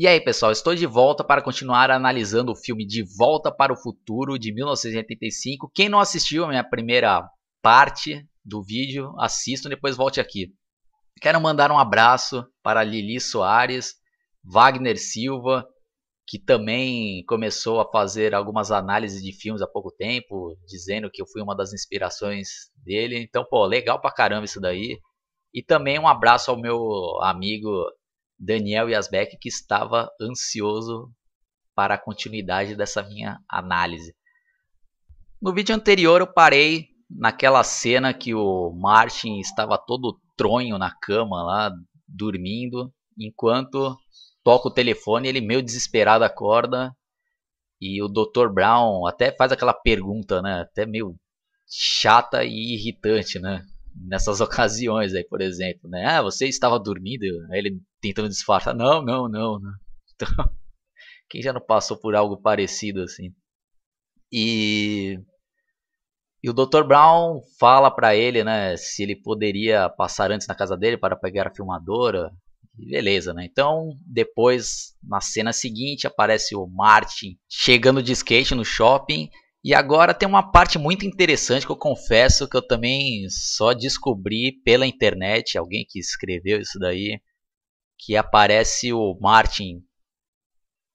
E aí, pessoal, estou de volta para continuar analisando o filme De Volta para o Futuro de 1985. Quem não assistiu a minha primeira parte do vídeo, assistam depois volte aqui. Quero mandar um abraço para Lili Soares, Wagner Silva, que também começou a fazer algumas análises de filmes há pouco tempo, dizendo que eu fui uma das inspirações dele. Então, pô, legal pra caramba isso daí. E também um abraço ao meu amigo Daniel Yasbeck, que estava ansioso para a continuidade dessa minha análise. No vídeo anterior eu parei naquela cena que o Martin estava todo tronho na cama lá, dormindo, enquanto toca o telefone, ele meio desesperado acorda e o Dr. Brown até faz aquela pergunta, né, até meio chata e irritante, né? nessas ocasiões aí, por exemplo, né? Ah, você estava dormindo? Aí ele tentando disfarçar. Não, não, não, não. Então, quem já não passou por algo parecido assim? E e o Dr. Brown fala para ele, né, se ele poderia passar antes na casa dele para pegar a filmadora. Beleza, né? Então, depois, na cena seguinte, aparece o Martin chegando de skate no shopping e agora tem uma parte muito interessante que eu confesso que eu também só descobri pela internet, alguém que escreveu isso daí, que aparece o Martin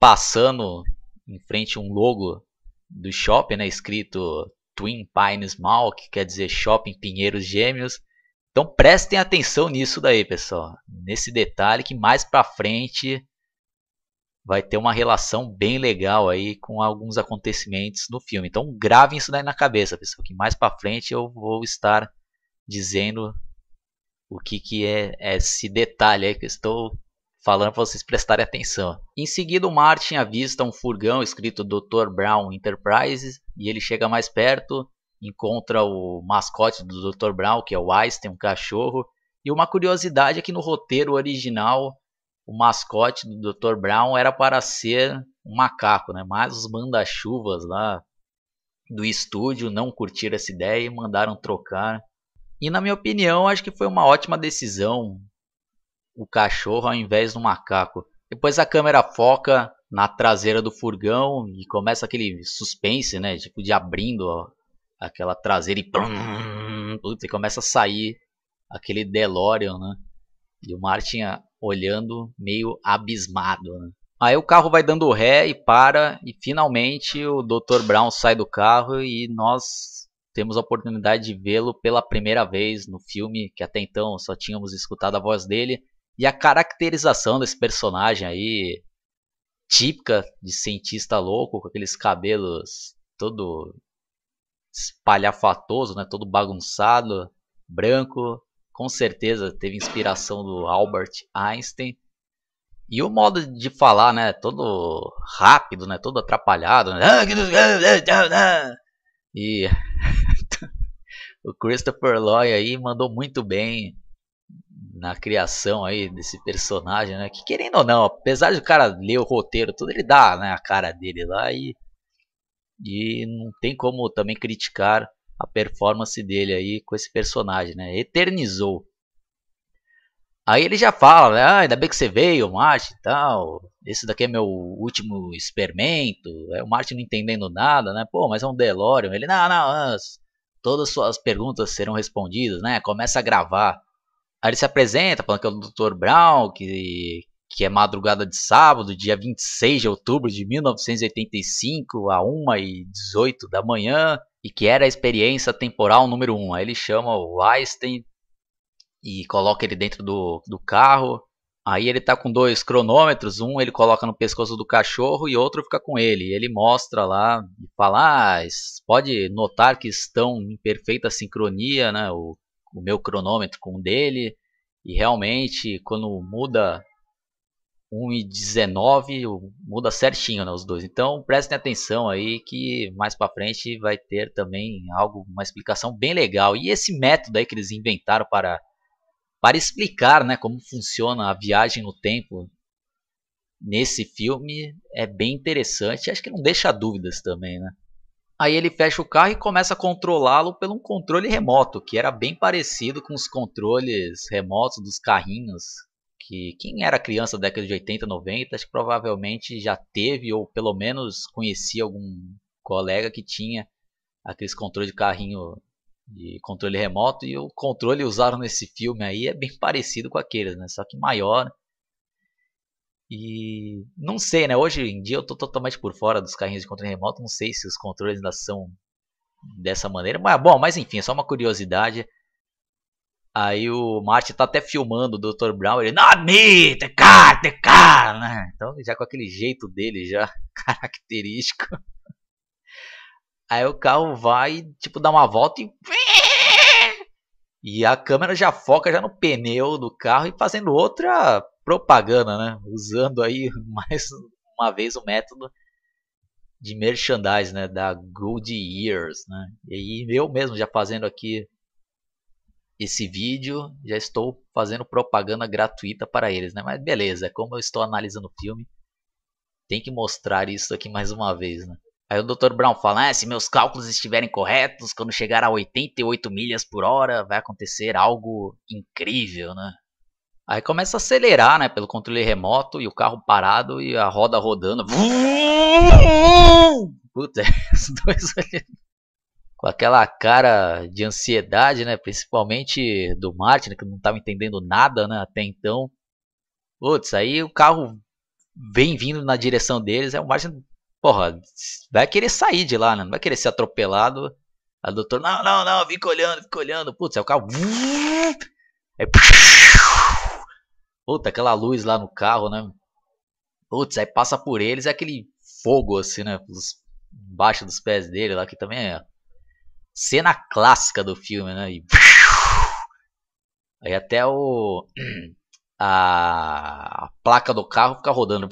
passando em frente a um logo do shopping, né, escrito Twin Pines Mall, que quer dizer Shopping Pinheiros Gêmeos. Então prestem atenção nisso daí, pessoal, nesse detalhe que mais para frente vai ter uma relação bem legal aí com alguns acontecimentos no filme. Então gravem isso daí na cabeça, pessoal, que mais para frente eu vou estar dizendo o que, que é esse detalhe aí que eu estou falando para vocês prestarem atenção. Em seguida, o Martin avista um furgão escrito Dr. Brown Enterprises e ele chega mais perto, encontra o mascote do Dr. Brown, que é o Einstein, um cachorro. E uma curiosidade é que no roteiro original o mascote do Dr. Brown era para ser um macaco, né? Mas os manda-chuvas lá do estúdio não curtiram essa ideia e mandaram trocar. E na minha opinião, acho que foi uma ótima decisão o cachorro ao invés do macaco. Depois a câmera foca na traseira do furgão e começa aquele suspense, né? Tipo de abrindo ó, aquela traseira e, putz, e começa a sair aquele DeLorean, né? E o Martin olhando meio abismado. Né? Aí o carro vai dando ré e para, e finalmente o Dr. Brown sai do carro e nós temos a oportunidade de vê-lo pela primeira vez no filme, que até então só tínhamos escutado a voz dele. E a caracterização desse personagem aí, típica de cientista louco, com aqueles cabelos todo espalhafatoso, né, todo bagunçado, branco, com certeza teve inspiração do Albert Einstein. E o modo de falar, né, todo rápido, né, todo atrapalhado, né? E o Christopher Lloyd aí mandou muito bem na criação aí desse personagem, né? Que querendo ou não, apesar de o cara ler o roteiro, tudo ele dá, né, a cara dele lá e e não tem como também criticar a performance dele aí com esse personagem, né? Eternizou. Aí ele já fala, né? Ah, ainda bem que você veio, Martin e tal. Esse daqui é meu último experimento. É o Martin não entendendo nada, né? Pô, mas é um DeLorean. Ele, não, não, todas as suas perguntas serão respondidas, né? Começa a gravar. Aí ele se apresenta, falando que é o Dr. Brown, que, que é madrugada de sábado, dia 26 de outubro de 1985, a 1h18 da manhã e que era a experiência temporal número 1. Um. Aí ele chama o Einstein e coloca ele dentro do, do carro. Aí ele tá com dois cronômetros, um ele coloca no pescoço do cachorro e outro fica com ele. Ele mostra lá e fala: ah, pode notar que estão em perfeita sincronia, né? O, o meu cronômetro com o dele. E realmente, quando muda 1 e 19 muda certinho né, os dois. Então prestem atenção aí que mais para frente vai ter também algo, uma explicação bem legal. E esse método aí que eles inventaram para para explicar, né, como funciona a viagem no tempo nesse filme é bem interessante. Acho que não deixa dúvidas também, né? Aí ele fecha o carro e começa a controlá-lo pelo um controle remoto, que era bem parecido com os controles remotos dos carrinhos Que quem era criança da década de 80, 90, acho que provavelmente já teve ou pelo menos conhecia algum colega que tinha aqueles controles de carrinho de controle remoto e o controle usaram nesse filme aí é bem parecido com aqueles, né? Só que maior. E não sei, né? Hoje em dia eu tô totalmente por fora dos carrinhos de controle remoto, não sei se os controles ainda são dessa maneira, mas bom, mas enfim, é só uma curiosidade. Aí o Martin tá até filmando o Dr. Brown, ele, not me, the car, the car, né? Então já com aquele jeito dele já característico. Aí o carro vai, tipo, dar uma volta e. E a câmera já foca já no pneu do carro e fazendo outra propaganda, né? Usando aí mais uma vez o método de merchandise, né? Da Good Years, né? E eu mesmo já fazendo aqui esse vídeo, já estou fazendo propaganda gratuita para eles, né? Mas beleza, como eu estou analisando o filme, tem que mostrar isso aqui mais uma vez, né? Aí o Dr. Brown fala: ah, se meus cálculos estiverem corretos, quando chegar a 88 milhas por hora, vai acontecer algo incrível, né? Aí começa a acelerar, né, pelo controle remoto e o carro parado e a roda rodando. Puta, os dois com aquela cara de ansiedade, né, principalmente do Martin, que não estava entendendo nada, né, até então. Putz, aí o carro vem vindo na direção deles, é o Martin porra, vai querer sair de lá, né? Não vai querer ser atropelado. A doutora, não, não, não, fica olhando, fica olhando. Putz, é o carro. Aí, puta, aquela luz lá no carro, né? Putz, aí passa por eles, é aquele fogo assim, né? Embaixo dos pés dele lá, que também é cena clássica do filme, né? E... Aí até o. A... a placa do carro fica rodando.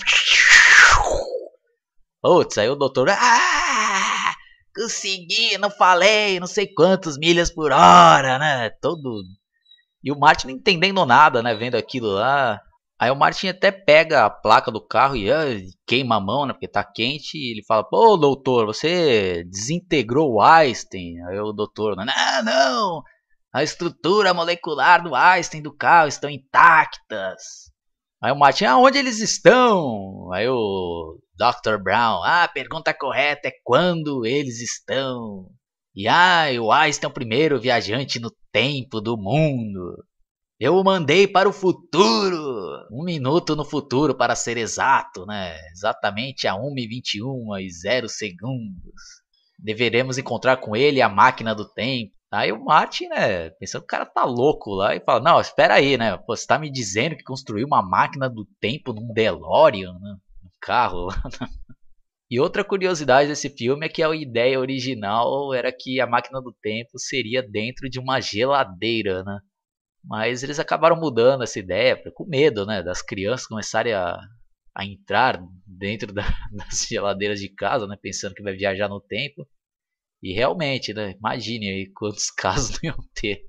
Putz, aí o doutor. Ah! Consegui, não falei, não sei quantos milhas por hora, né? Todo. E o Martin não entendendo nada, né? Vendo aquilo lá. Aí o Martin até pega a placa do carro e ah, queima a mão, né? Porque tá quente. E ele fala: Pô, doutor, você desintegrou o Einstein. Aí o doutor: Não, não. A estrutura molecular do Einstein do carro estão intactas. Aí o Martin, aonde eles estão? Aí o Dr. Brown, ah, a pergunta correta é quando eles estão. E ah, o Einstein é o primeiro viajante no tempo do mundo. Eu o mandei para o futuro. Um minuto no futuro, para ser exato, né? Exatamente a 1h21 e 0 segundos. Deveremos encontrar com ele a máquina do tempo. Aí o Martin, né, pensando que o cara tá louco lá, e fala, não, espera aí, né, Pô, você tá me dizendo que construiu uma máquina do tempo num DeLorean, né, carro. E outra curiosidade desse filme é que a ideia original era que a máquina do tempo seria dentro de uma geladeira, né? Mas eles acabaram mudando essa ideia, com medo, né, das crianças começarem a, a entrar dentro da, das geladeiras de casa, né, pensando que vai viajar no tempo. E realmente, né? Imagine aí quantos casos não iam ter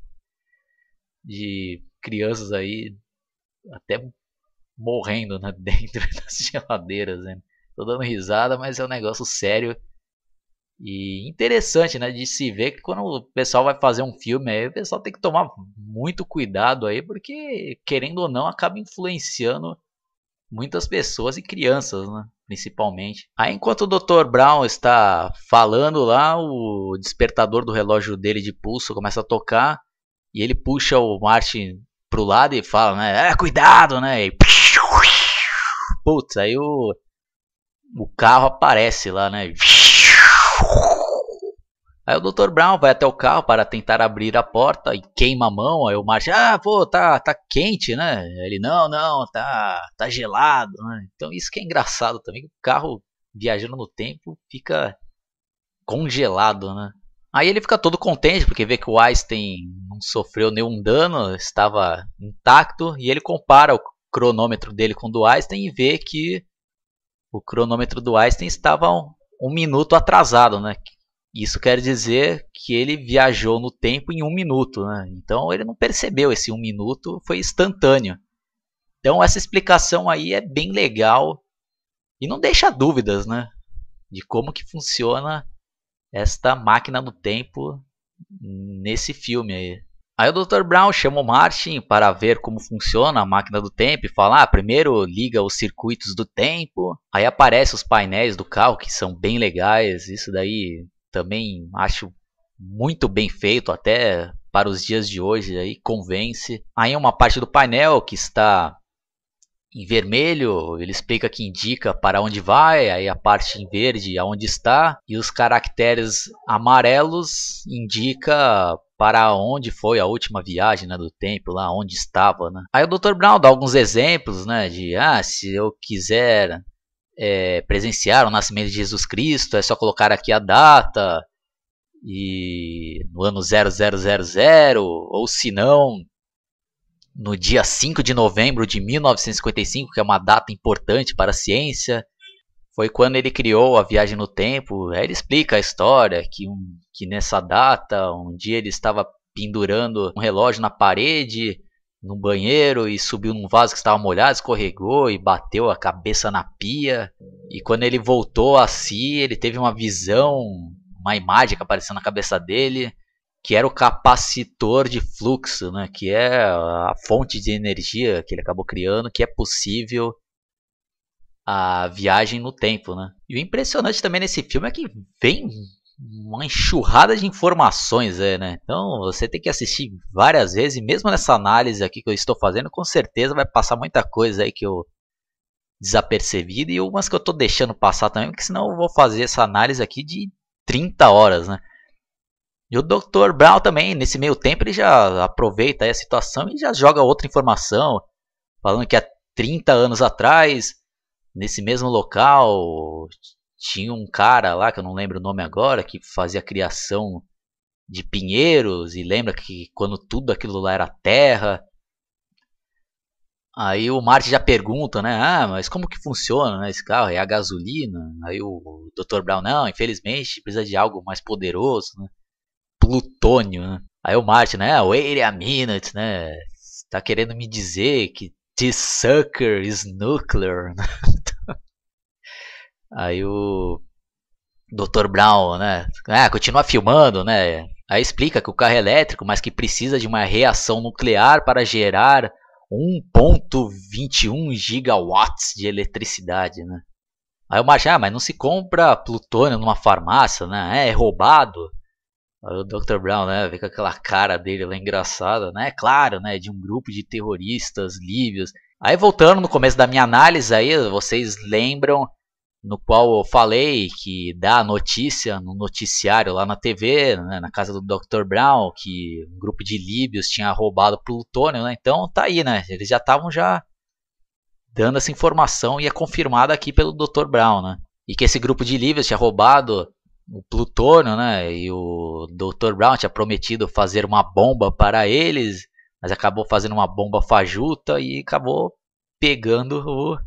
de crianças aí até morrendo né, dentro das geladeiras. Né? Tô dando risada, mas é um negócio sério e interessante, né, de se ver que quando o pessoal vai fazer um filme, aí o pessoal tem que tomar muito cuidado aí, porque querendo ou não acaba influenciando muitas pessoas e crianças, né? principalmente. Aí enquanto o Dr. Brown está falando lá, o despertador do relógio dele de pulso começa a tocar e ele puxa o Martin pro lado e fala, né, é, cuidado, né? E putz, aí o o carro aparece lá, né? Aí o Dr. Brown vai até o carro para tentar abrir a porta e queima a mão. Aí o Martin, ah, pô, tá, tá quente, né? Ele, não, não, tá, tá gelado, né? Então isso que é engraçado também. O carro viajando no tempo fica congelado, né? Aí ele fica todo contente porque vê que o Einstein não sofreu nenhum dano, estava intacto. E ele compara o cronômetro dele com o do Einstein e vê que o cronômetro do Einstein estava um, um minuto atrasado, né? Isso quer dizer que ele viajou no tempo em um minuto, né? Então ele não percebeu esse um minuto, foi instantâneo. Então essa explicação aí é bem legal e não deixa dúvidas, né? De como que funciona esta máquina do tempo nesse filme aí. Aí o Dr. Brown chama o Martin para ver como funciona a máquina do tempo e fala: ah, primeiro liga os circuitos do tempo. Aí aparecem os painéis do carro que são bem legais. Isso daí também acho muito bem feito até para os dias de hoje aí convence. Aí uma parte do painel que está em vermelho, ele explica que indica para onde vai, aí a parte em verde aonde está e os caracteres amarelos indica para onde foi a última viagem né, do tempo, lá onde estava. Né? Aí o Dr. Brown dá alguns exemplos né, de ah, se eu quiser é, presenciar o nascimento de Jesus Cristo, é só colocar aqui a data e no ano 0000, ou se não, no dia 5 de novembro de 1955, que é uma data importante para a ciência. Foi quando ele criou a viagem no tempo. Ele explica a história que, um, que nessa data, um dia ele estava pendurando um relógio na parede, no banheiro e subiu num vaso que estava molhado, escorregou e bateu a cabeça na pia. E quando ele voltou a si, ele teve uma visão uma imagem que apareceu na cabeça dele, que era o capacitor de fluxo, né, que é a fonte de energia que ele acabou criando, que é possível a viagem no tempo, né? E o impressionante também nesse filme é que vem uma enxurrada de informações, é, né? Então você tem que assistir várias vezes, e mesmo nessa análise aqui que eu estou fazendo, com certeza vai passar muita coisa aí que eu desapercebido e umas que eu estou deixando passar também, porque senão eu vou fazer essa análise aqui de 30 horas, né? E o Dr. Brown também, nesse meio tempo, ele já aproveita a situação e já joga outra informação, falando que há 30 anos atrás, nesse mesmo local, tinha um cara lá, que eu não lembro o nome agora, que fazia criação de pinheiros, e lembra que quando tudo aquilo lá era terra, Aí o Marty já pergunta, né? Ah, mas como que funciona né, esse carro? É a gasolina? Aí o Dr. Brown, não, infelizmente precisa de algo mais poderoso, né? Plutônio, né? Aí o Marty, né? Wait a minute, né? Tá querendo me dizer que this sucker is nuclear, né? Aí o Dr. Brown, né? Ah, continua filmando, né? Aí explica que o carro é elétrico, mas que precisa de uma reação nuclear para gerar 1.21 gigawatts de eletricidade, né? Aí o Martin, ah, mas não se compra plutônio numa farmácia, né? É, é roubado. Aí o Dr. Brown, né, vê com aquela cara dele lá engraçada, né? Claro, né, de um grupo de terroristas líbios. Aí voltando no começo da minha análise aí, vocês lembram no qual eu falei que dá a notícia no noticiário lá na TV, né, na casa do Dr. Brown, que um grupo de líbios tinha roubado plutônio, né? Então tá aí, né? Eles já estavam já dando essa informação e é confirmada aqui pelo Dr. Brown, né? E que esse grupo de líbios tinha roubado o plutônio, né? E o Dr. Brown tinha prometido fazer uma bomba para eles, mas acabou fazendo uma bomba fajuta e acabou pegando o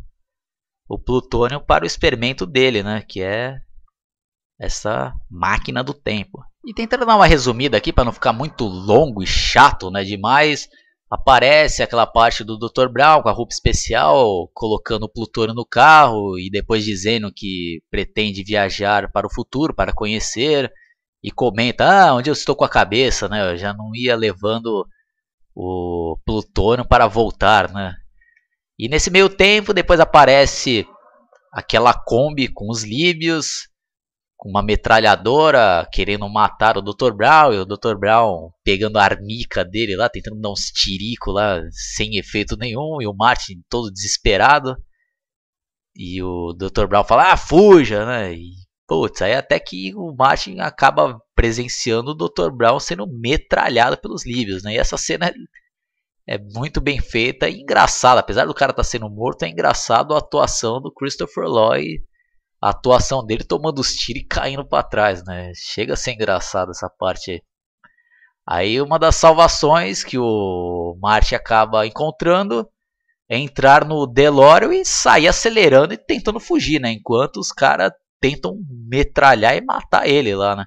o plutônio para o experimento dele, né? Que é essa máquina do tempo. E tentando dar uma resumida aqui para não ficar muito longo e chato, né? Demais. Aparece aquela parte do Dr. Brown com a roupa especial, colocando o plutônio no carro e depois dizendo que pretende viajar para o futuro para conhecer e comenta: "Ah, onde eu estou com a cabeça, né? Eu já não ia levando o plutônio para voltar, né? E nesse meio tempo, depois aparece aquela Kombi com os líbios, com uma metralhadora querendo matar o Dr. Brown, e o Dr. Brown pegando a armica dele lá, tentando dar uns tiricos lá, sem efeito nenhum, e o Martin todo desesperado. E o Dr. Brown fala, ah, fuja, né? E, putz, aí até que o Martin acaba presenciando o Dr. Brown sendo metralhado pelos líbios, né? E essa cena é muito bem feita e engraçada. Apesar do cara estar tá sendo morto, é engraçado a atuação do Christopher Lloyd. A atuação dele tomando os tiros e caindo para trás, né? Chega a ser engraçado essa parte aí. Aí uma das salvações que o Marty acaba encontrando é entrar no DeLorean e sair acelerando e tentando fugir, né? Enquanto os caras tentam metralhar e matar ele lá, né?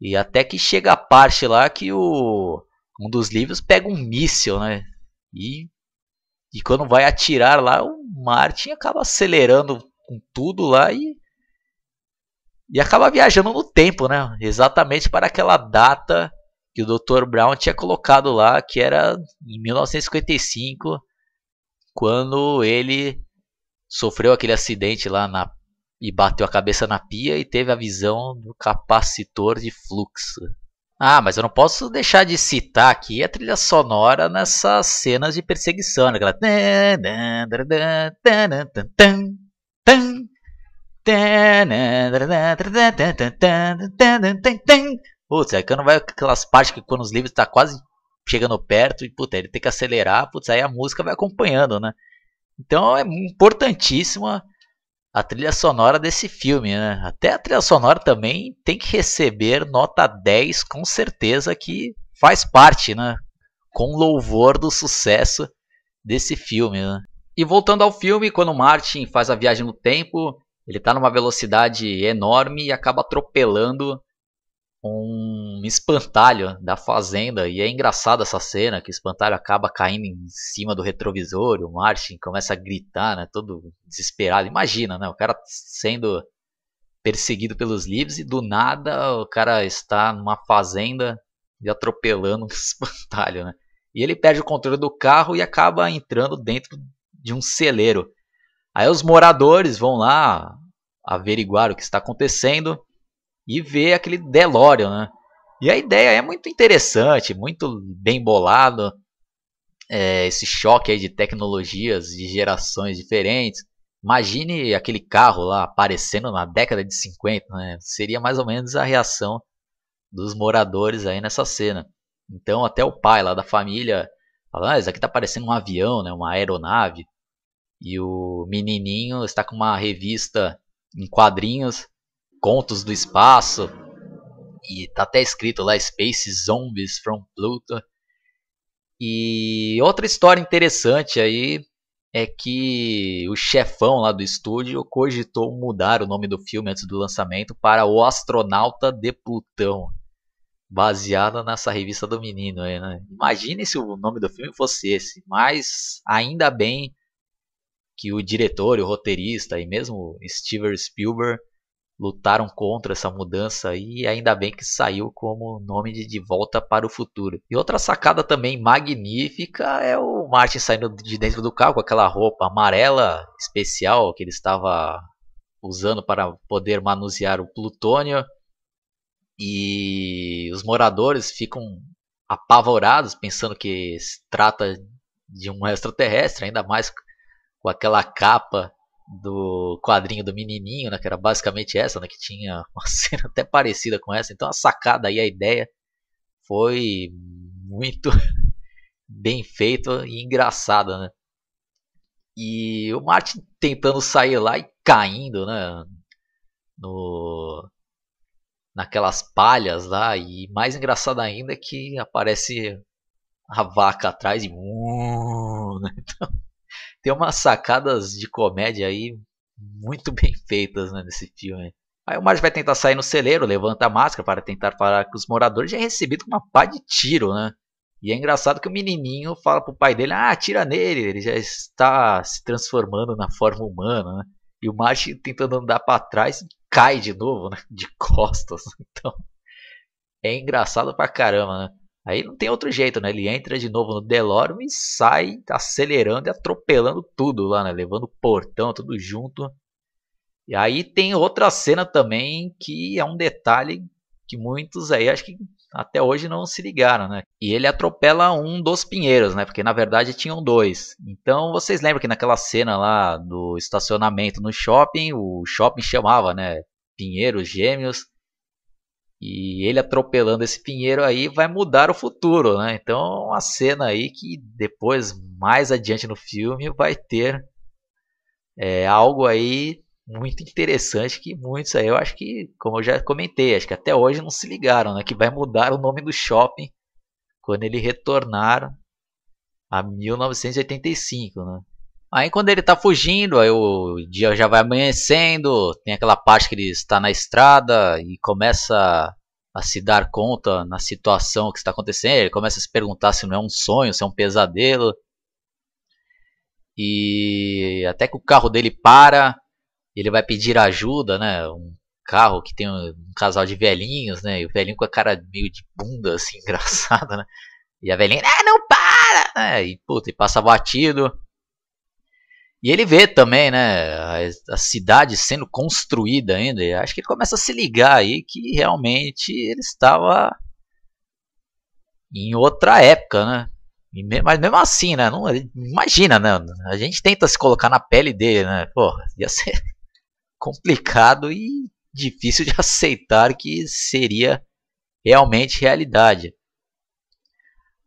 E até que chega a parte lá que o um dos livros pega um míssil, né? E, e quando vai atirar lá, o Martin acaba acelerando com tudo lá e, e acaba viajando no tempo, né? Exatamente para aquela data que o Dr. Brown tinha colocado lá, que era em 1955, quando ele sofreu aquele acidente lá na e bateu a cabeça na pia e teve a visão do capacitor de fluxo. Ah, mas eu não posso deixar de citar aqui a trilha sonora nessas cenas de perseguição, aquela Putz, é quando vai aquelas partes que quando os livros tá quase chegando perto e ele tem que acelerar, putz, aí a música vai acompanhando, né? Então é importantíssima a trilha sonora desse filme, né? Até a trilha sonora também tem que receber nota 10, com certeza que faz parte, né? Com louvor do sucesso desse filme, né? E voltando ao filme, quando Martin faz a viagem no tempo, ele está numa velocidade enorme e acaba atropelando um espantalho da fazenda. E é engraçado essa cena, que o espantalho acaba caindo em cima do retrovisor. O Martin começa a gritar, né, todo desesperado. Imagina, né, o cara sendo perseguido pelos livros e do nada o cara está numa fazenda e atropelando um espantalho, né? E ele perde o controle do carro e acaba entrando dentro de um celeiro. Aí os moradores vão lá averiguar o que está acontecendo e ver aquele DeLorean, né? E a ideia é muito interessante, muito bem bolado. É, esse choque aí de tecnologias de gerações diferentes. Imagine aquele carro lá aparecendo na década de 50, né? Seria mais ou menos a reação dos moradores aí nessa cena. Então até o pai lá da família fala, ah, isso aqui tá parecendo um avião, né? Uma aeronave. E o menininho está com uma revista em quadrinhos contos do espaço. E tá até escrito lá Space Zombies from Pluto. E outra história interessante aí é que o chefão lá do estúdio cogitou mudar o nome do filme antes do lançamento para O Astronauta de Plutão, baseado nessa revista do menino aí, né? Imagine se o nome do filme fosse esse, mas ainda bem que o diretor, o roteirista e mesmo Steven Spielberg lutaram contra essa mudança e ainda bem que saiu como nome de De Volta para o Futuro. E outra sacada também magnífica é o Martin saindo de dentro do carro com aquela roupa amarela especial que ele estava usando para poder manusear o plutônio. E os moradores ficam apavorados pensando que se trata de um extraterrestre, ainda mais com aquela capa do quadrinho do menininho, né, que era basicamente essa, né, que tinha uma cena até parecida com essa. Então a sacada aí, a ideia foi muito bem feita e engraçada, né? E o Martin tentando sair lá e caindo, né, no naquelas palhas lá e mais engraçado ainda é que aparece a vaca atrás e né? então, tem umas sacadas de comédia aí muito bem feitas né, nesse filme. Aí o Marge vai tentar sair no celeiro, levanta a máscara para tentar falar com os moradores, já é recebido com uma pá de tiro, né? E é engraçado que o menininho fala pro pai dele, ah, tira nele, ele já está se transformando na forma humana, né? E o Marge tentando andar para trás cai de novo, né? De costas. Então, é engraçado pra caramba, né? Aí não tem outro jeito, né? Ele entra de novo no DeLorean e sai acelerando e atropelando tudo lá, né? Levando o portão, tudo junto. E aí tem outra cena também que é um detalhe que muitos aí acho que até hoje não se ligaram, né? E ele atropela um dos pinheiros, né? Porque na verdade tinham dois. Então vocês lembram que naquela cena lá do estacionamento no shopping, o shopping chamava, né? Pinheiros Gêmeos. E ele atropelando esse pinheiro aí vai mudar o futuro, né? Então, uma cena aí que depois, mais adiante no filme, vai ter é, algo aí muito interessante que muitos aí, eu acho que, como eu já comentei, acho que até hoje não se ligaram, né? Que vai mudar o nome do shopping quando ele retornar a 1985, né? Aí quando ele tá fugindo, aí o dia já vai amanhecendo, tem aquela parte que ele está na estrada e começa a se dar conta na situação que está acontecendo, ele começa a se perguntar se não é um sonho, se é um pesadelo. E até que o carro dele para, ele vai pedir ajuda, né? Um carro que tem um, um, casal de velhinhos, né? E o velhinho com a cara meio de bunda, assim, engraçada, né? E a velhinha, ah, não para! Né? E, puta, e passa batido. E ele vê também, né, a, a, cidade sendo construída ainda. E acho que ele começa a se ligar aí que realmente ele estava em outra época, né? E, mas mesmo assim, né? Não, imagina, né? A gente tenta se colocar na pele dele, né? Pô, ia ser complicado e difícil de aceitar que seria realmente realidade.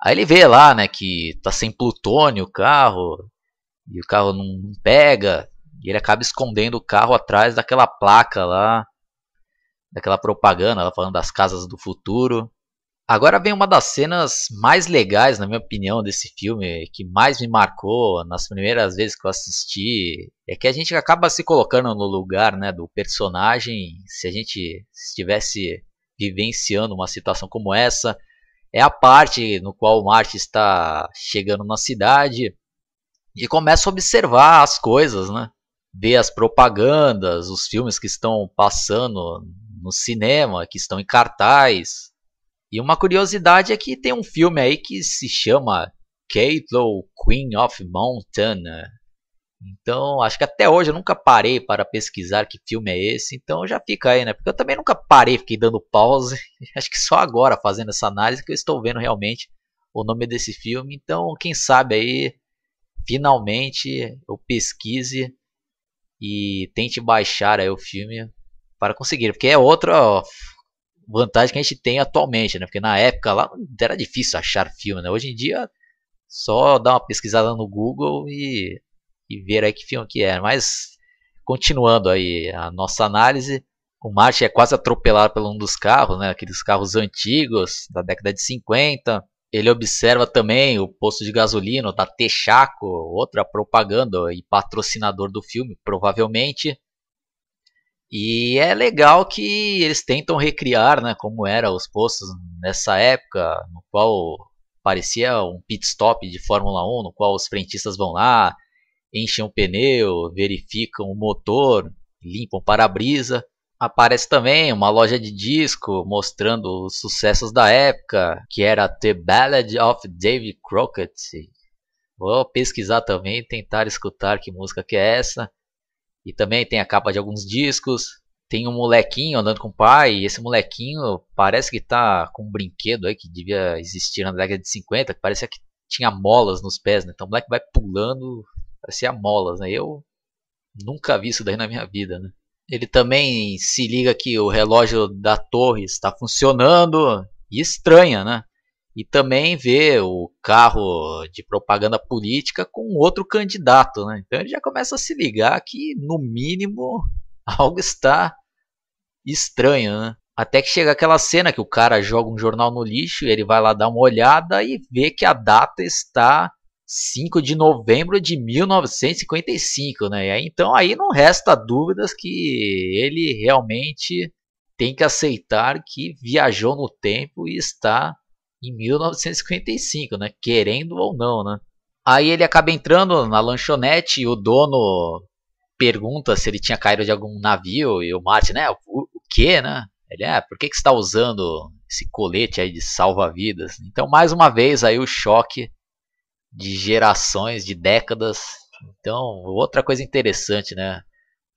Aí ele vê lá, né, que tá sem plutônio o carro, e o carro não pega, e ele acaba escondendo o carro atrás daquela placa lá, daquela propaganda lá falando das casas do futuro. Agora vem uma das cenas mais legais, na minha opinião, desse filme, que mais me marcou nas primeiras vezes que eu assisti, é que a gente acaba se colocando no lugar, né, do personagem, se a gente estivesse vivenciando uma situação como essa, é a parte no qual o Marty está chegando na cidade e começa a observar as coisas, né? Ver as propagandas, os filmes que estão passando no cinema, que estão em cartaz. E uma curiosidade é que tem um filme aí que se chama Calo Queen of Mountain. Então, acho que até hoje eu nunca parei para pesquisar que filme é esse. Então já fica aí, né? Porque eu também nunca parei, fiquei dando pause. Acho que só agora, fazendo essa análise, que eu estou vendo realmente o nome desse filme. Então, quem sabe aí, finalmente eu pesquise e tente baixar aí o filme para conseguir. Porque é outra vantagem que a gente tem atualmente, né? Porque na época lá era difícil achar filme, né? Hoje em dia, só dar uma pesquisada no Google e e ver aí que filme que é. Mas continuando aí a nossa análise, o Marty é quase atropelado por um dos carros, né? Aqueles carros antigos da década de 50. Ele observa também o posto de gasolina da Texaco, outra propaganda e patrocinador do filme, provavelmente. E é legal que eles tentam recriar, né, como eram os postos nessa época, no qual parecia um pit stop de Fórmula 1, no qual os frentistas vão lá, enchem o pneu, verificam o motor, limpam o para-brisa. Aparece também uma loja de disco mostrando os sucessos da época, que era The Ballad of David Crockett. Vou pesquisar também, tentar escutar que música que é essa. E também tem a capa de alguns discos. Tem um molequinho andando com o pai, e esse molequinho parece que tá com um brinquedo aí que devia existir na década de 50, que parecia que tinha molas nos pés, né? Então o moleque vai pulando Parecia molas, né? Eu nunca vi isso daí na minha vida, né? Ele também se liga que o relógio da torre está funcionando e estranha, né? E também vê o carro de propaganda política com outro candidato, né? Então ele já começa a se ligar que, no mínimo, algo está estranho, né? Até que chega aquela cena que o cara joga um jornal no lixo, ele vai lá dar uma olhada e vê que a data está 5 de novembro de 1955, né? Então aí não resta dúvidas que ele realmente tem que aceitar que viajou no tempo e está em 1955, né? Querendo ou não, né? Aí ele acaba entrando na lanchonete e o dono pergunta se ele tinha caído de algum navio e o Martin, né? O, o que, né? Ele, é, por que, que você está usando esse colete aí de salva-vidas? Então, mais uma vez, aí o choque de gerações, de décadas. Então, outra coisa interessante, né?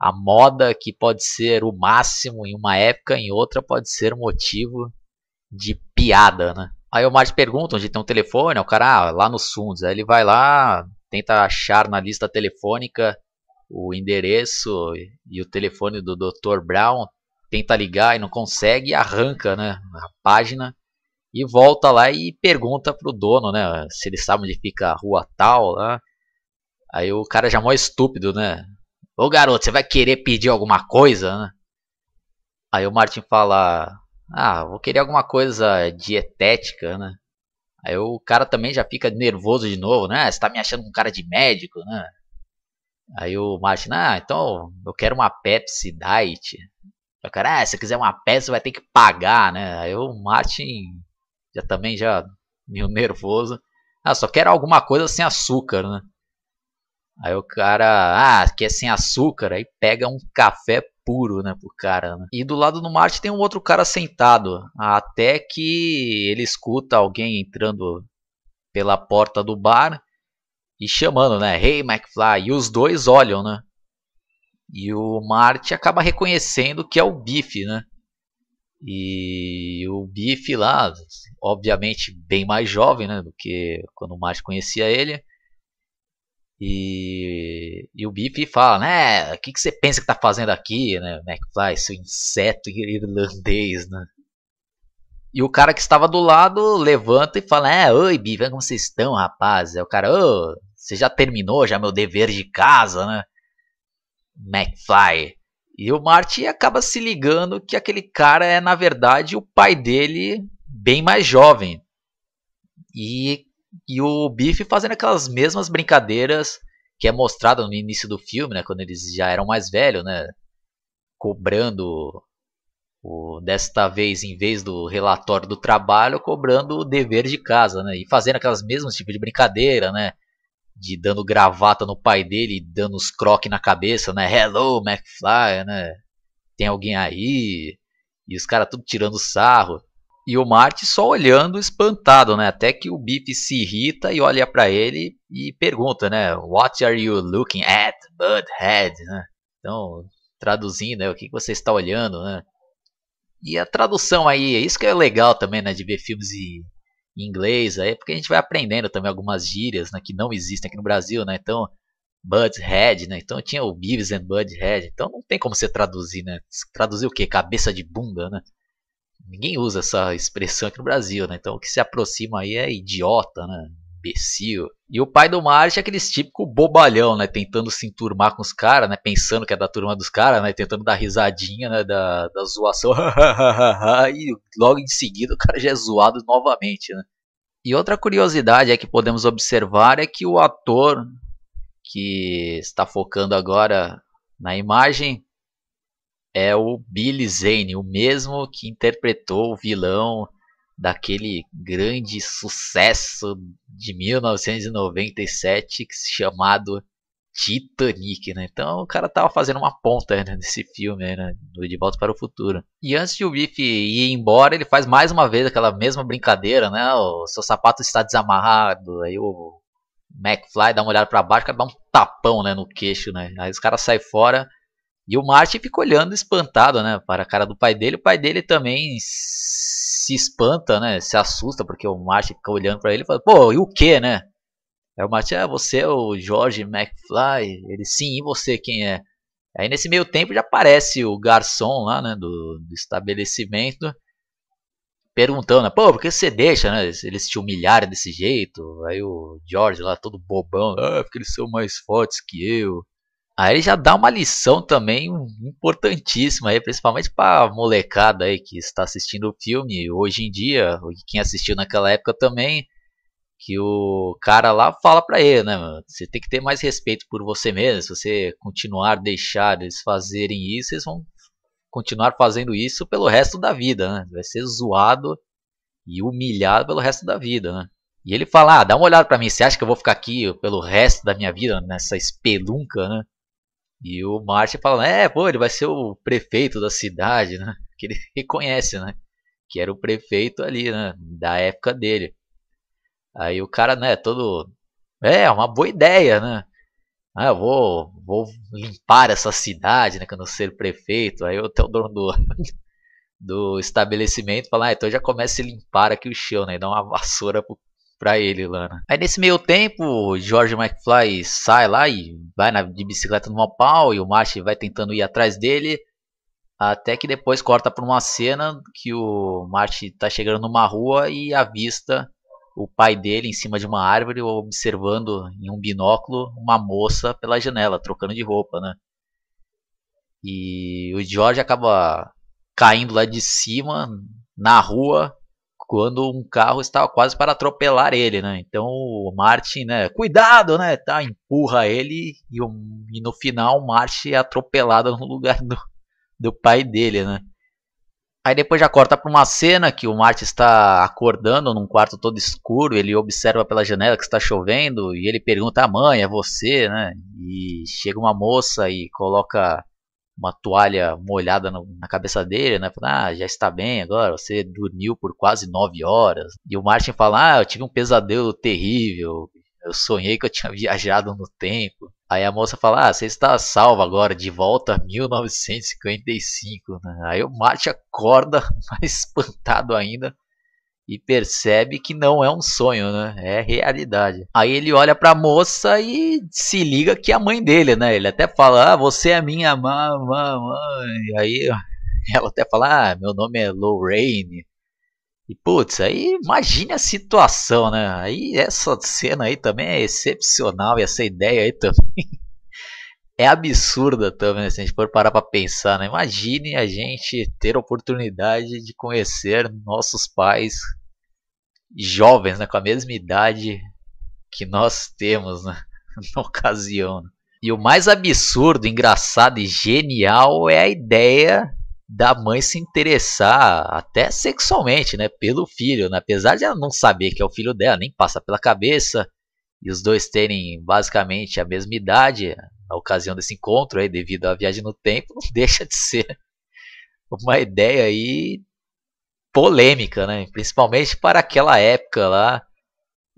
A moda que pode ser o máximo em uma época, em outra pode ser motivo de piada, né? Aí o Marty pergunta onde tem um telefone, o cara, ah, lá nos fundos. Aí ele vai lá, tenta achar na lista telefônica o endereço e o telefone do Dr. Brown, tenta ligar e não consegue e arranca né, a página e volta lá e pergunta pro dono, né, se ele sabe onde fica a rua tal lá. Aí o cara já é mó estúpido, né? Ô garoto, você vai querer pedir alguma coisa, né? Aí o Martin fala: Ah, vou querer alguma coisa dietética, né? Aí o cara também já fica nervoso de novo, né? Você tá me achando um cara de médico, né? Aí o Martin, ah, então eu quero uma Pepsi Diet. O cara, ah, se quiser uma Pepsi, vai ter que pagar, né? Aí o Martin já também já meio nervoso. Ah, só quero alguma coisa sem açúcar, né? Aí o cara, ah, quer sem açúcar, aí pega um café puro, né, pro cara, né? E do lado do Marte tem um outro cara sentado, até que ele escuta alguém entrando pela porta do bar e chamando, né, Hey McFly, e os dois olham, né? E o Marte acaba reconhecendo que é o Biff, né? E o Biff lá, obviamente bem mais jovem, né, do que quando o Marte conhecia ele. E, e o Biff fala, né? O que, que você pensa que tá fazendo aqui, né? McFly, seu inseto irlandês, né? E o cara que estava do lado levanta e fala: É, oi, Biff, como vocês estão, rapaz? É o cara, ô, você já terminou já meu dever de casa, né? McFly. E o Marty acaba se ligando que aquele cara é, na verdade, o pai dele bem mais jovem. E e o Biff fazendo aquelas mesmas brincadeiras que é mostrado no início do filme, né, quando eles já eram mais velhos, né, cobrando o, desta vez em vez do relatório do trabalho, cobrando o dever de casa, né, e fazendo aquelas mesmas tipos de brincadeira, né, de dando gravata no pai dele, dando os croques na cabeça, né, hello McFly, né, tem alguém aí, e os caras tudo tirando sarro. E o Marty só olhando espantado, né? Até que o Biff se irrita e olha para ele e pergunta, né? What are you looking at, Budhead? Né? Então, traduzindo, né? O que você está olhando, né? E a tradução aí, é isso que é legal também, né? De ver filmes em, inglês, aí, porque a gente vai aprendendo também algumas gírias, né? Que não existem aqui no Brasil, né? Então, Budhead, né? Então tinha o Beavis and Budhead. Então não tem como você traduzir, né? Traduzir o que? Cabeça de bunda, né? Ninguém usa essa expressão aqui no Brasil, né? Então o que se aproxima aí é idiota, né? Imbecil. E o pai do Marte é aquele típico bobalhão, né? Tentando se enturmar com os caras, né? Pensando que é da turma dos caras, né? Tentando dar risadinha, né? Da, da zoação. e logo em seguida o cara já é zoado novamente, né? E outra curiosidade é que podemos observar é que o ator que está focando agora na imagem é o Billy Zane, o mesmo que interpretou o vilão daquele grande sucesso de 1997 chamado Titanic, né? Então o cara tava fazendo uma ponta né, nesse filme, né? Do De Volta para o Futuro. E antes de o Biff ir embora, ele faz mais uma vez aquela mesma brincadeira, né? O seu sapato está desamarrado, aí o McFly dá uma olhada para baixo, cara dá um tapão, né, no queixo, né? Aí os caras saem fora e o Martin fica olhando espantado, né, para a cara do pai dele. O pai dele também se espanta, né, se assusta porque o Martin fica olhando para ele e fala: "Pô, e o que, né?" Aí o Martin: "Ah, você é o George McFly?" Ele: "Sim, e você quem é?" Aí nesse meio tempo já aparece o garçom lá, né, do, do estabelecimento, perguntando, né, pô, por que você deixa, né, eles te humilharem desse jeito? Aí o George lá todo bobão, ah, porque eles são mais fortes que eu. Aí ele já dá uma lição também importantíssima aí, principalmente para molecada aí que está assistindo o filme hoje em dia, quem assistiu naquela época também, que o cara lá fala para ele, né, você tem que ter mais respeito por você mesmo, se você continuar deixar eles fazerem isso, eles vão continuar fazendo isso pelo resto da vida, né? Vai ser zoado e humilhado pelo resto da vida, né? E ele fala: ah, dá uma olhada para mim, você acha que eu vou ficar aqui pelo resto da minha vida nessa espelunca, né? E o Martin fala, é, pô, ele vai ser o prefeito da cidade, né? Que ele reconhece, né? Que era o prefeito ali, né? Da época dele. Aí o cara, né, todo. É, uma boa ideia, né? Ah, eu vou, vou limpar essa cidade, né? Quando eu ser prefeito. Aí o dono do, do estabelecimento fala, ah, então já comece a limpar aqui o chão, né? E dá uma vassoura pro pra ele lá. Né? Aí nesse meio tempo, George McFly sai lá e vai na, de bicicleta no pau e o Marty vai tentando ir atrás dele. Até que depois corta para uma cena que o Marty tá chegando numa rua e avista o pai dele em cima de uma árvore observando em um binóculo uma moça pela janela, trocando de roupa, né? E o George acaba caindo lá de cima na rua quando um carro estava quase para atropelar ele, né? Então o Martin, né, cuidado, né, tá, empurra ele e, e no final o Martin é atropelado no lugar do, do pai dele, né? Aí depois já corta para uma cena que o Marty está acordando num quarto todo escuro, ele observa pela janela que está chovendo e ele pergunta: "A mãe, é você?", né? E chega uma moça e coloca uma toalha molhada na cabeça dele, né? Fala, ah, já está bem agora, você dormiu por quase nove horas. E o Martin fala, ah, eu tive um pesadelo terrível, eu sonhei que eu tinha viajado no tempo. Aí a moça fala, ah, você está salvo agora, de volta a 1955. Né? Aí o Martin acorda mais espantado ainda e percebe que não é um sonho, né? É realidade. Aí ele olha para a moça e se liga que é a mãe dele, né? Ele até fala: "Ah, você é minha mãe". Aí ela até fala: "Ah, meu nome é Lorraine". E putz, aí imagine a situação, né? Aí essa cena aí também é excepcional e essa ideia aí também é absurda também, né? se a gente for parar para pensar, né? Imagine a gente ter a oportunidade de conhecer nossos pais jovens, né? Com a mesma idade que nós temos, né? Na ocasião. Né? E o mais absurdo, engraçado e genial é a ideia da mãe se interessar até sexualmente, né, pelo filho, né? apesar de ela não saber que é o filho dela, nem passa pela cabeça, e os dois terem basicamente a mesma idade, na ocasião desse encontro aí, devido à viagem no tempo, não deixa de ser uma ideia aí polêmica, né? Principalmente para aquela época lá.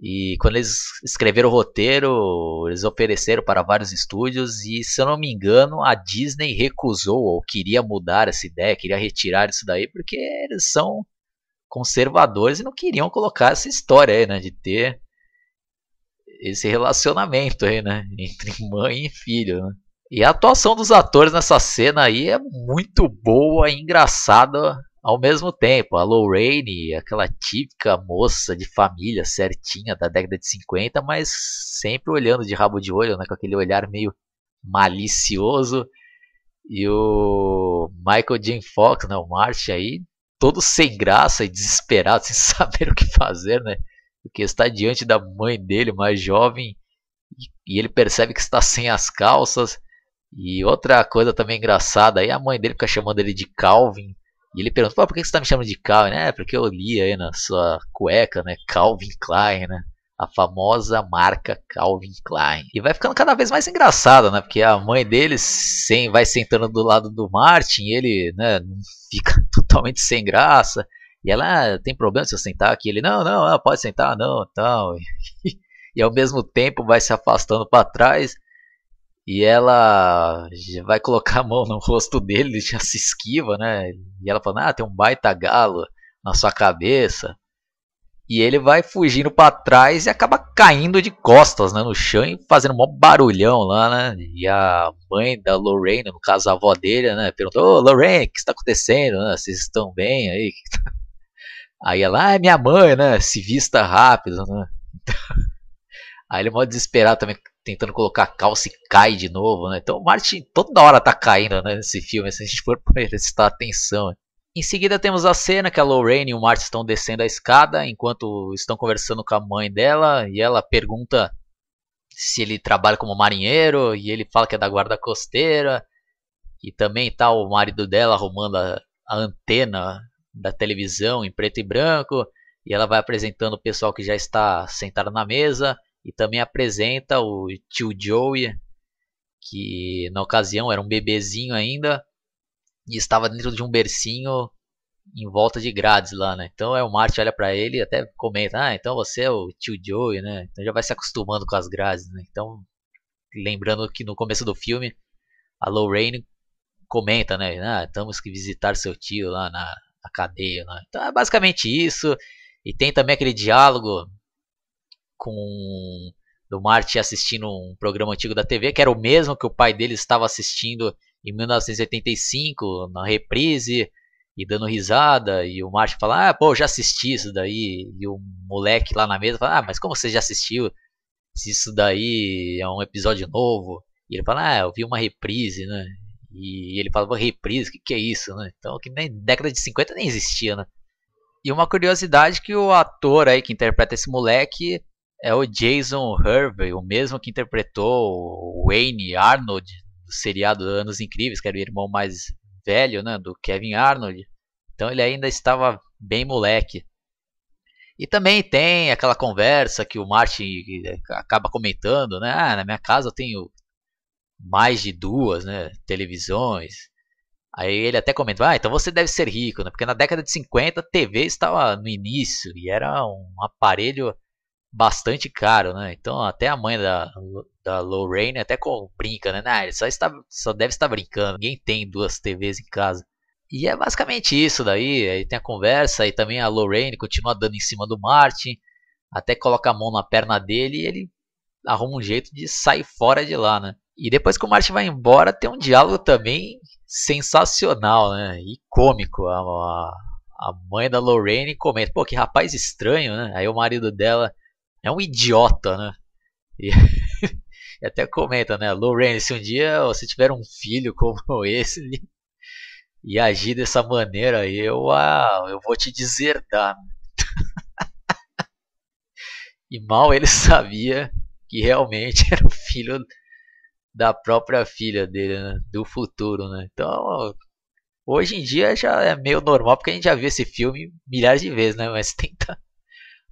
E quando eles escreveram o roteiro, eles ofereceram para vários estúdios e, se eu não me engano, a Disney recusou ou queria mudar essa ideia, queria retirar isso daí, porque eles são conservadores e não queriam colocar essa história aí, né, de ter esse relacionamento aí, né, entre mãe e filho, né? E a atuação dos atores nessa cena aí é muito boa e engraçada ao mesmo tempo. A Lorraine, aquela típica moça de família certinha da década de 50, mas sempre olhando de rabo de olho, né, com aquele olhar meio malicioso. E o Michael J. Fox, né, o Marty aí, todo sem graça e desesperado, sem saber o que fazer, né? Porque está diante da mãe dele, mais jovem, e ele percebe que está sem as calças. E outra coisa também engraçada aí, a mãe dele fica chamando ele de Calvin. E ele pergunta, por que você está me chamando de Calvin? É, porque eu li aí na sua cueca, né? Calvin Klein, né? A famosa marca Calvin Klein. E vai ficando cada vez mais engraçado, né? Porque a mãe dele sem, vai sentando do lado do Martin ele né, fica totalmente sem graça. E ela, ah, tem problema se eu sentar aqui? Ele, não, não, ah, pode sentar, não, tal. E, e ao mesmo tempo vai se afastando para trás e ela vai colocar a mão no rosto dele, ele já se esquiva, né? E ela fala: Ah, tem um baita galo na sua cabeça. E ele vai fugindo para trás e acaba caindo de costas né, no chão e fazendo um barulhão lá, né? E a mãe da Lorraine, no caso a avó dele, né? Perguntou: Ô Lorraine, o que está acontecendo? Né? Vocês estão bem aí? Aí ela, ah, é minha mãe, né? Se vista rápido, né? Aí ele é mó desesperado também, tentando colocar a calça e cai de novo, né? Então o Martin toda hora tá caindo né, nesse filme, se a gente for prestar atenção. Em seguida temos a cena que a Lorraine e o Martin estão descendo a escada enquanto estão conversando com a mãe dela e ela pergunta se ele trabalha como marinheiro e ele fala que é da guarda costeira e também tá o marido dela arrumando a, a antena da televisão em preto e branco e ela vai apresentando o pessoal que já está sentado na mesa e também apresenta o tio Joey, que na ocasião era um bebezinho ainda e estava dentro de um bercinho em volta de grades lá, né? Então é o Marty olha para ele e até comenta: "Ah, então você é o tio Joey, né? Então já vai se acostumando com as grades, né? Então lembrando que no começo do filme a Lorraine comenta, né? Ah, temos que visitar seu tio lá na, na cadeia, né? Então é basicamente isso. E tem também aquele diálogo com do Marty assistindo um programa antigo da TV, que era o mesmo que o pai dele estava assistindo em 1985, na reprise, e dando risada, e o Marty fala, ah, pô, já assisti isso daí, e o moleque lá na mesa fala, ah, mas como você já assistiu, se isso daí? É um episódio novo, e ele fala, ah, eu vi uma reprise, né, e ele fala, reprise, o que, que é isso, né, então que nem década de 50 nem existia, né, e uma curiosidade que o ator aí que interpreta esse moleque é o Jason Hervey, o mesmo que interpretou o Wayne Arnold do seriado Anos Incríveis, que era o irmão mais velho né, do Kevin Arnold. Então ele ainda estava bem moleque. E também tem aquela conversa que o Martin acaba comentando, né? Ah, na minha casa eu tenho mais de duas, né, televisões. Aí ele até comenta, ah, então você deve ser rico, né? Porque na década de 50 a TV estava no início e era um aparelho bastante caro, né? Então até a mãe da, da Lorraine até brinca, né? Ele só, está, só deve estar brincando, ninguém tem duas TVs em casa. E é basicamente isso daí, aí tem a conversa e também a Lorraine continua dando em cima do Martin, até coloca a mão na perna dele e ele arruma um jeito de sair fora de lá, né? E depois que o Martin vai embora, tem um diálogo também sensacional, né? E cômico. A, a, mãe da Lorraine comenta, pô, que rapaz estranho, né? Aí o marido dela é um idiota, né? E, e até comenta, né? Lorraine, se um dia você tiver um filho como esse e agir dessa maneira, eu, ah, eu vou te deserdar. e mal ele sabia que realmente era o filho da própria filha dele, né? do futuro, né? Então, hoje em dia já é meio normal porque a gente já viu esse filme milhares de vezes, né? Mas tenta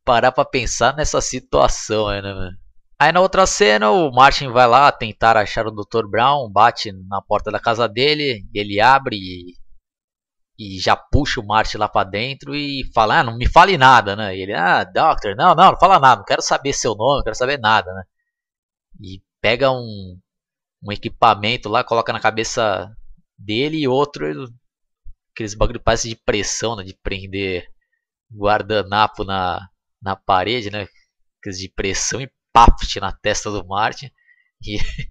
parar para pensar nessa situação, né? Aí na outra cena, o Martin vai lá tentar achar o Dr. Brown, bate na porta da casa dele, ele abre e, e já puxa o Martin lá para dentro e fala: ah, não me fale nada, né? E ele, ah, Doctor, não, não, não fala nada, não quero saber seu nome, não quero saber nada, né? E pega um, um equipamento lá, coloca na cabeça dele e outro, aqueles bagulho parece de pressão, né? De prender guardanapo na, na parede, né? Aqueles de pressão e paft na testa do Martin e,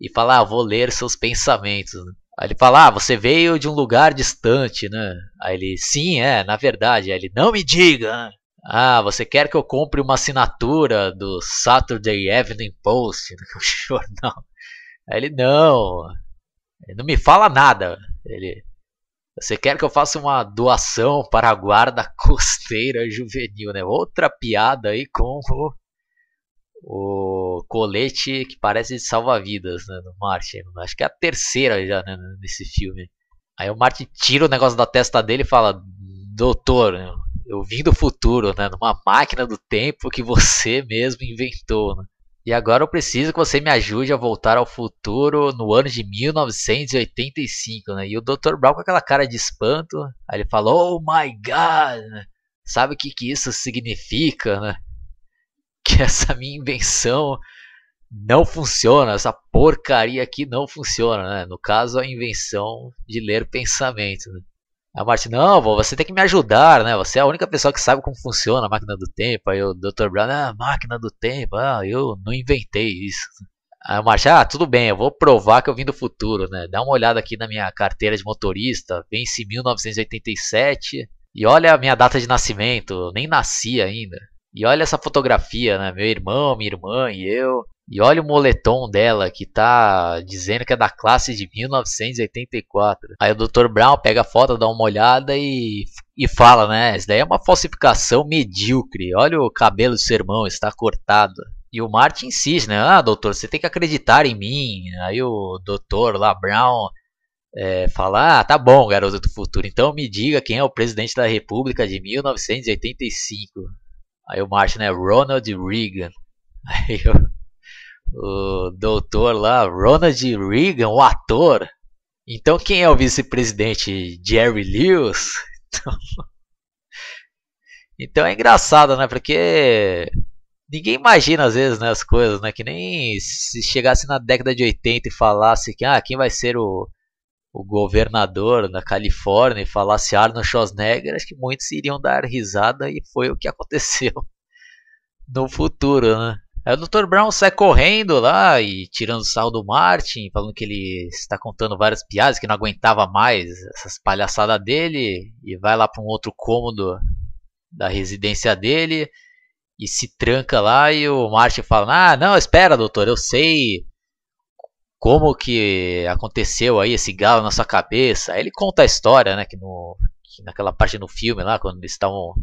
e fala, ah, vou ler seus pensamentos. Aí ele fala, ah, você veio de um lugar distante, né? Aí ele, sim, é, na verdade. Aí ele, não me diga. Né? Ah, você quer que eu compre uma assinatura do Saturday Evening Post, o jornal? Aí ele, não, não me fala nada. Ele, você quer que eu faça uma doação para a guarda costeira juvenil, né? Outra piada aí com o, o colete que parece de salva-vidas, né? No Martin. Acho que é a terceira já, né? Nesse filme. Aí o Martin tira o negócio da testa dele e fala: Doutor, eu vim do futuro, né? Numa máquina do tempo que você mesmo inventou, né? E agora eu preciso que você me ajude a voltar ao futuro no ano de 1985, né? E o Dr. Brown com aquela cara de espanto, aí ele falou, oh my god, sabe o que, que isso significa, né? Que essa minha invenção não funciona, essa porcaria aqui não funciona, né? No caso, a invenção de ler pensamento, né? A Martin, não, você tem que me ajudar, né? Você é a única pessoa que sabe como funciona a máquina do tempo. Aí o Dr. Brown, ah, máquina do tempo, ah, eu não inventei isso. Aí o Martin, ah, tudo bem, eu vou provar que eu vim do futuro, né? Dá uma olhada aqui na minha carteira de motorista, vence 1987. E olha a minha data de nascimento, nem nasci ainda. E olha essa fotografia, né? Meu irmão, minha irmã e eu. E olha o moletom dela que tá dizendo que é da classe de 1984. Aí o Dr. Brown pega a foto, dá uma olhada e, e fala, né? Isso daí é uma falsificação medíocre. Olha o cabelo do seu irmão, está cortado. E o Martin insiste, né? Ah, doutor, você tem que acreditar em mim. Aí o doutor lá, Brown, é, fala: Ah, tá bom, garoto do futuro. Então me diga quem é o presidente da República de 1985. Aí o Martin, né? Ronald Reagan. Aí eu o doutor lá, Ronald Reagan, o ator. Então quem é o vice-presidente? Jerry Lewis? Então... então é engraçado, né? Porque ninguém imagina às vezes né, as coisas, né? Que nem se chegasse na década de 80 e falasse que ah, quem vai ser o, o governador da Califórnia e falasse Arnold Schwarzenegger, acho que muitos iriam dar risada e foi o que aconteceu no futuro, né? Aí o Dr. Brown sai correndo lá e tirando sal do Martin, falando que ele está contando várias piadas, que não aguentava mais essas palhaçadas dele, e vai lá para um outro cômodo da residência dele e se tranca lá e o Martin fala: "Ah, não, espera, doutor, eu sei como que aconteceu aí esse galo na sua cabeça". Aí ele conta a história, né, que no que naquela parte do filme lá quando eles estavam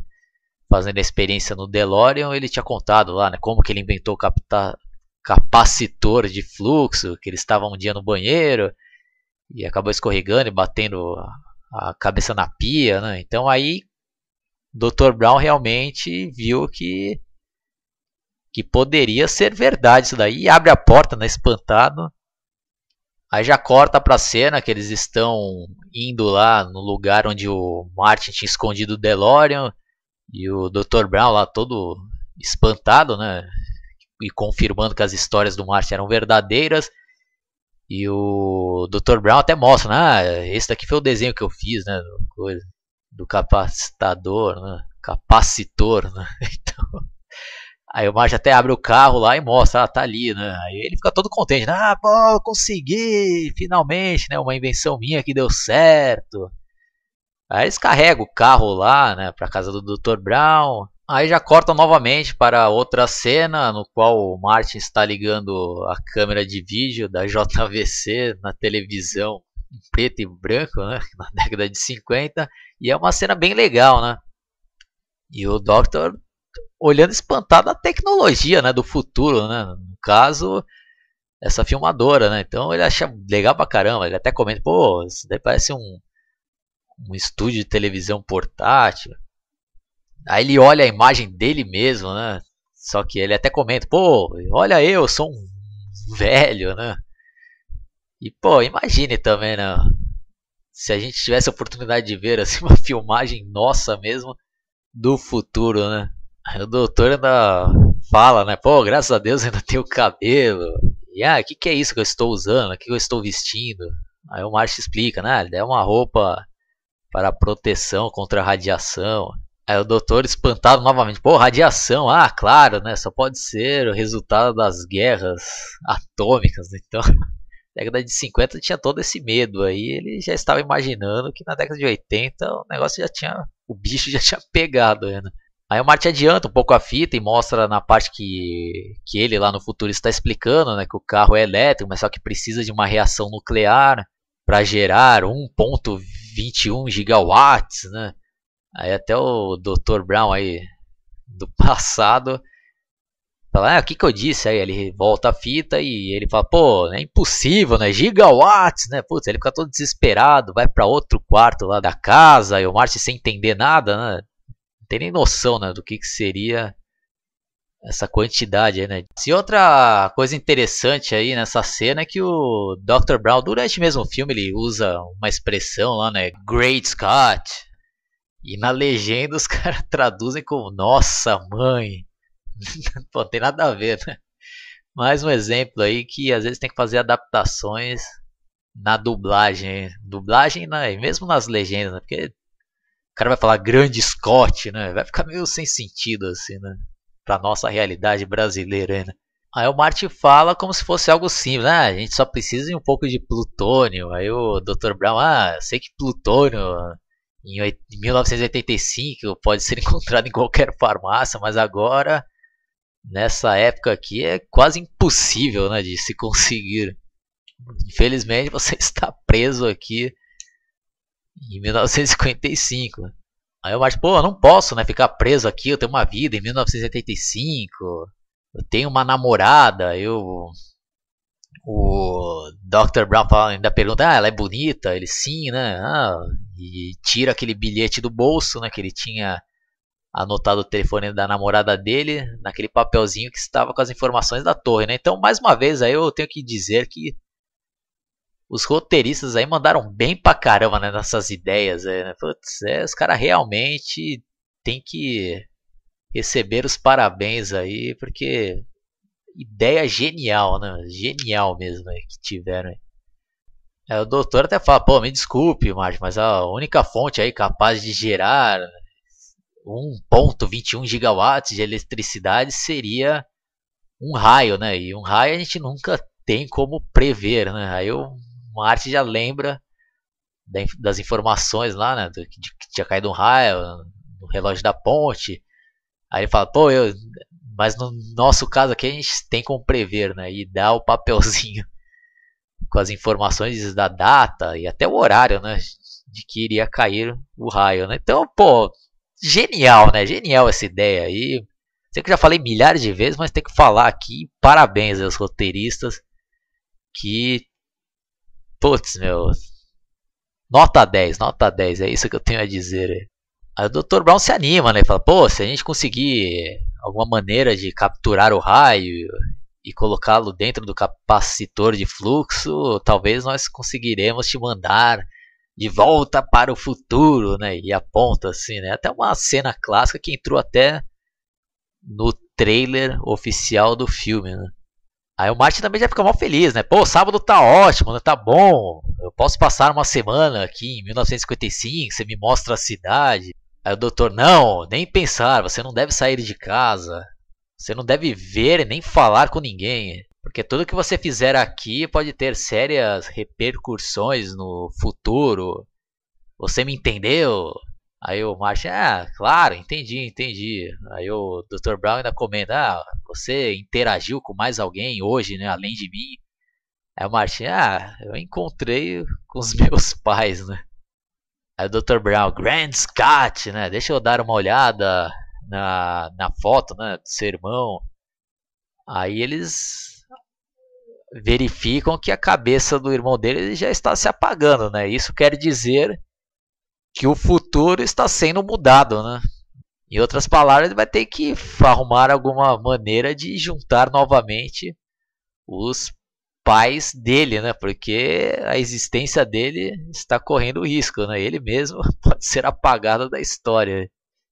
fazendo a experiência no DeLorean, ele tinha contado lá, né, como que ele inventou o capta, capacitor de fluxo, que ele estava um dia no banheiro e acabou escorregando e batendo a cabeça na pia, né? Então aí Dr. Brown realmente viu que que poderia ser verdade isso daí e abre a porta, né, espantado. Aí já corta pra cena que eles estão indo lá no lugar onde o Martin tinha escondido o DeLorean e o Dr. Brown lá todo espantado, né? E confirmando que as histórias do Martin eram verdadeiras. E o Dr. Brown até mostra, né? Ah, esse daqui foi o desenho que eu fiz, né? Coisa, do capacitador, né? Capacitor, né? Então, aí o Marge até abre o carro lá e mostra, ah, tá ali, né? Aí ele fica todo contente, né? ah, pô, consegui, finalmente, né? Uma invenção minha que deu certo. Aí eles carregam o carro lá, né? Pra casa do Dr. Brown. Aí já corta novamente para outra cena no qual o Martin está ligando a câmera de vídeo da JVC na televisão em preto e branco, né, na década de 50, e é uma cena bem legal, né? E o Doctor olhando espantado a tecnologia, né, do futuro, né? No caso, essa filmadora, né? Então ele acha legal pra caramba, ele até comenta, pô, isso daí parece um um estúdio de televisão portátil. Aí ele olha a imagem dele mesmo, né? Só que ele até comenta, pô, olha eu, sou um velho, né? E pô, imagine também, né? Se a gente tivesse a oportunidade de ver assim uma filmagem nossa mesmo do futuro, né? O doutor ainda fala, né? Pô, graças a Deus ainda tenho cabelo. E ah, o que, que é isso que eu estou usando? O que, eu estou vestindo? Aí o Marcio explica, né? É uma roupa para proteção contra a radiação. Aí o doutor espantado novamente, pô, radiação, ah, claro, né? Só pode ser o resultado das guerras atômicas. Então, na década de 50 tinha todo esse medo aí. Ele já estava imaginando que na década de 80 o negócio já tinha. O bicho já tinha pegado. Né? Aí o Martin adianta um pouco a fita e mostra na parte que, que ele lá no futuro está explicando né, que o carro é elétrico, mas só que precisa de uma reação nuclear para gerar 1.21 gigawatts, né? Aí até o Dr. Brown aí do passado fala, ah, o que que eu disse? Aí ele volta a fita e ele fala, pô, é impossível, né? Gigawatts, né? Putz, ele fica todo desesperado, vai para outro quarto lá da casa e o Marty sem entender nada, né? Não tem nem noção, né, do que que seria essa quantidade aí, né? E outra coisa interessante aí nessa cena é que o Dr. Brown, durante mesmo o filme, ele usa uma expressão lá, né? Great Scott. E na legenda os caras traduzem como Nossa Mãe. Pô, não tem nada a ver, né? Mais um exemplo aí que às vezes tem que fazer adaptações na dublagem. Dublagem, né? mesmo nas legendas, né? Porque o cara vai falar grande Scott, né? Vai ficar meio sem sentido assim, né? Pra nossa realidade brasileira, né? Aí o Marty fala como se fosse algo simples, né? A gente só precisa de um pouco de plutônio. Aí o Dr. Brown, ah, sei que plutônio em 1985 pode ser encontrado em qualquer farmácia, mas agora nessa época aqui é quase impossível né, de se conseguir. Infelizmente você está preso aqui em 1955. Aí o Martin, pô, eu não posso né, ficar preso aqui, eu tenho uma vida em 1985, eu tenho uma namorada, eu o Dr. Brown ainda pergunta, ah, ela é bonita? Ele sim, né? Ah, e tira aquele bilhete do bolso, né? Que ele tinha anotado o telefone da namorada dele naquele papelzinho que estava com as informações da torre, né? Então, mais uma vez, aí eu tenho que dizer que os roteiristas aí mandaram bem pra caramba né, nessas ideias. Né? Putz, é, os caras realmente tem que receber os parabéns aí, porque ideia genial, né? Genial mesmo que tiveram. É, o doutor até fala, pô, me desculpe, Martin, mas a única fonte aí capaz de gerar 1.21 gigawatts de eletricidade seria um raio, né? E um raio a gente nunca tem como prever, né? Aí o Martin já lembra das informações lá, né? Que tinha caído um raio no relógio da ponte. Aí ele fala, pô, eu, mas no nosso caso aqui a gente tem como prever, né? E dá o papelzinho com as informações da data e até o horário, né? De que iria cair o raio, né? Então, pô, genial, né? Genial essa ideia aí. Sei que já falei milhares de vezes, mas tem que falar aqui. Parabéns aos roteiristas que, putz, meu, Nota 10, nota 10, é isso que eu tenho a dizer. Aí o Dr. Brown se anima, né? Fala, pô, se a gente conseguir alguma maneira de capturar o raio e colocá-lo dentro do capacitor de fluxo, talvez nós conseguiremos te mandar de volta para o futuro, né? E aponta assim, né? Até uma cena clássica que entrou até no trailer oficial do filme, né? Aí o Martin também já fica mal feliz, né? Pô, sábado tá ótimo, né? Tá bom. Eu posso passar uma semana aqui em 1955, você me mostra a cidade. Aí o doutor, não, nem pensar, você não deve sair de casa. Você não deve ver nem falar com ninguém. Porque tudo que você fizer aqui pode ter sérias repercussões no futuro. Você me entendeu? Aí o Martin, ah, claro, entendi, entendi. Aí o Dr. Brown ainda comenta, ah, você interagiu com mais alguém hoje, né, além de mim? Aí o Martin, ah, eu encontrei com os meus pais, né? Aí o Dr. Brown, Grand Scott, né? Deixa eu dar uma olhada na, na foto, né, do seu irmão. Aí eles verificam que a cabeça do irmão dele já está se apagando, né? Isso quer dizer que o futuro está sendo mudado, né? Em outras palavras, ele vai ter que arrumar alguma maneira de juntar novamente os pais dele, né? Porque a existência dele está correndo risco, né? Ele mesmo pode ser apagado da história.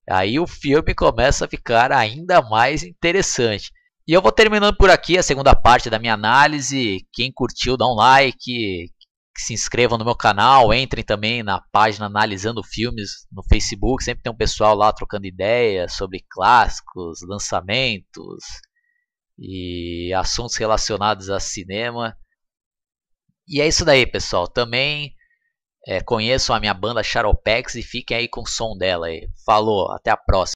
Aí o filme começa a ficar ainda mais interessante. E eu vou terminando por aqui a segunda parte da minha análise. Quem curtiu, dá um like se inscrevam no meu canal, entrem também na página Analisando Filmes no Facebook, sempre tem um pessoal lá trocando ideias sobre clássicos, lançamentos e assuntos relacionados a cinema. E é isso daí, pessoal. Também é, conheçam a minha banda Charopex e fiquem aí com o som dela aí. Falou, até a próxima.